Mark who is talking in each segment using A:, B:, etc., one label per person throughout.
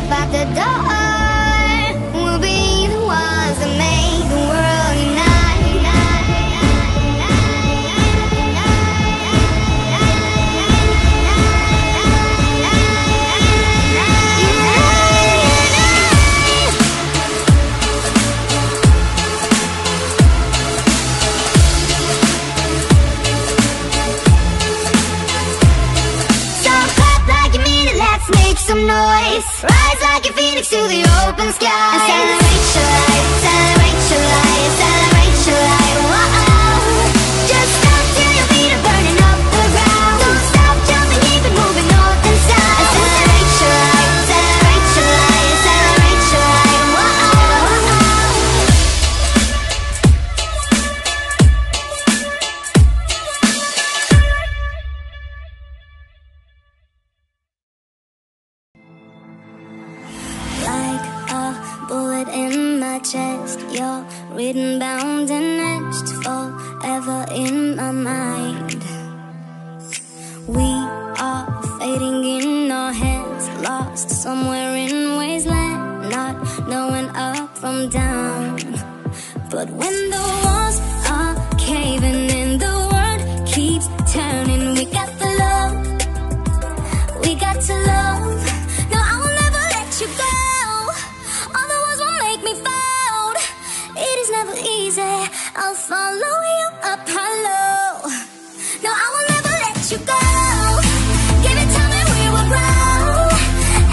A: yourself out the door. Make some noise. Rise like a phoenix to the open sky. And celebrate your life, celebrate your life, celebrate your life
B: chest. You're written, bound, and etched forever in my mind. We are fading in our heads, lost somewhere in wasteland, not knowing up from down. But when the walls are caving I'll follow you up hollow. No, I will never let you go. Give it time we will grow.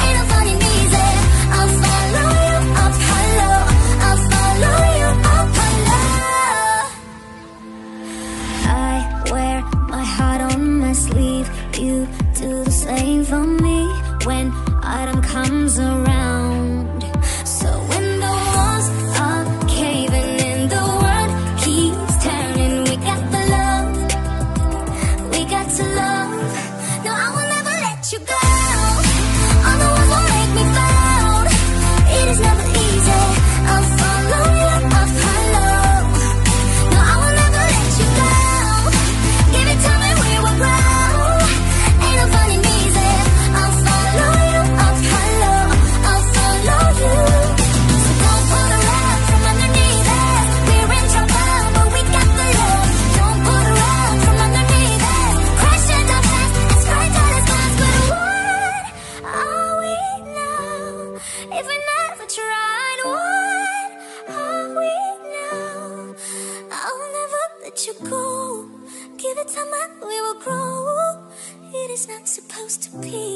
B: Ain't no finding easy. I'll follow you up hollow. I'll follow you up hollow. I wear my heart on my sleeve. You do the same for me when autumn comes around. If we never tried, what are we now? I'll never let you go. Give it time and we will grow. It is not supposed to be.